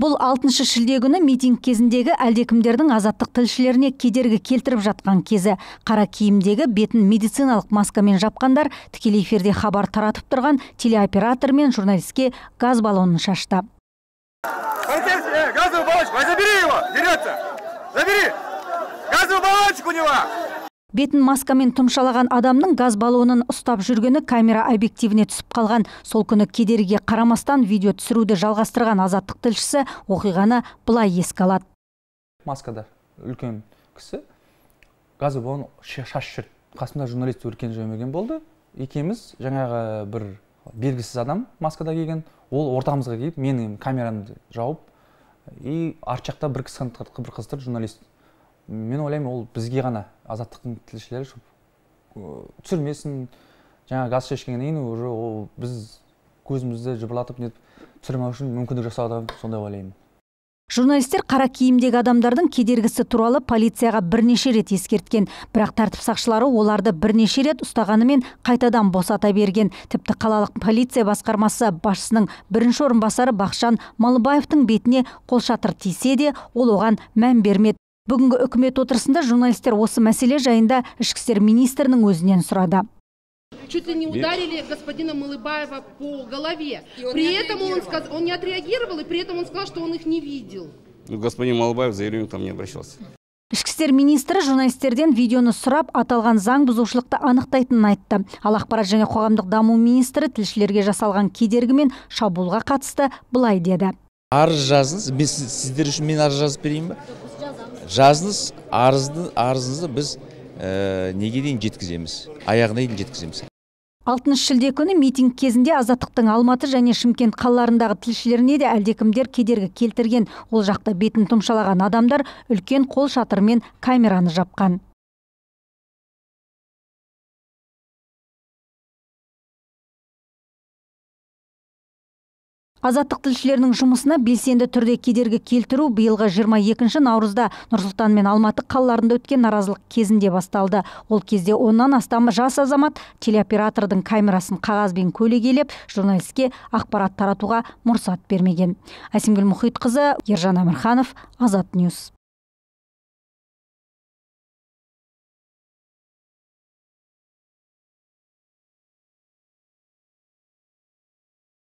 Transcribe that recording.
бұл алтыншы шілде күні митинг кезіндегі әлдекімдердің азаттық тілшілеріне кедергі келтіріп жатқан кезі қара киімдегі бетін медициналық маскамен жапқандар тікелей эфирде хабар таратып тұрған телеоператор мен журналистке газ баллонын шашты Полицейский, газовую баллончик, забери его, дерется. Забери. Газовый баллончик у него. Бетін маскамен тұмшалаған адамның газ баллонын ұстап жүргені камера объективіне түсіп қалған. Сол күні кедергіге қарамастан видео түсіруді жалғастырған азаттық тілшісі оқиғаны былай еске алады. Маскада үлкен кісі газы баллон шашып жүрді қасымда журналист өркен жөмеген болды. Екеуміз жаңағы бір белгісіз адам маскада келген ол ортамызға келіп менің камерамды жауып и арт жақта бір кісі бір журналист мен ойлаймын ол бізге ғана азаттықтың тілшілері чтобы түсірмесін жаңағы газ шешкеннен кейін уже ол біз көзімізді жыбырлатып нетіп түсірмеу үшін мүмкіндік жасауда сондай ойлаймын. Журналистер қара киімдегі адамдардың кедергісі туралы полицияға бірнеше рет ескерткен. Бірақ тәртіп сақшылары оларды бірнеше рет ұстағанымен қайтадан босата берген. Тіпті қалалық полиция басқармасы басшысының бірінші орынбасары бақытжан малыбаевтың бетіне қолшатыр тисе де ол оған мән бермеді. Бүгінгі үкімет отырысында журналистер осы мәселе жайында ішкі істер министрінің өзінен сұрады чуть ли не ударили господина Малыбаева по голове. При этом он, сказ... он не отреагировал, и при этом он сказал, что он их не видел. Господин Малыбаев заявление там не обращался. ішкі істер министрі журналистерден видеоны сұрап аталған заң бұзушылықты анықтайтынын айтты ал ақпарат және қоғамдық даму министрі тілшілерге жасалған кедергі мен шабуылға қатысты былай деді арыз жазыңыз мен сіздер үшін мен арыз жазып берейін ба жазыңыз арызды арызыңызды біз ә, неге дейін жеткіземіз? Аяғына дейін жеткіземіз. Алтыншы шілде күні митинг кезінде азаттықтың алматы және шымкент қалаларындағы тілшілеріне де әлдекімдер кедергі келтірген. Ол жақта бетін тұмшалаған адамдар үлкен қол шатырмен камераны жапқан. Азаттық тілшілерінің жұмысына белсенді түрде кедергі келтіру биылғы 22 наурызда нұрсұлтан мен алматы қалаларында өткен наразылық кезінде басталды. Ол кезде оннан астам жас азамат телеоператордың камерасын қағазбен көлегейлеп журналистке ақпарат таратуға мұрсат бермеген. Әсемгүл мұхитқызы ержан әмірханов азат ньюс.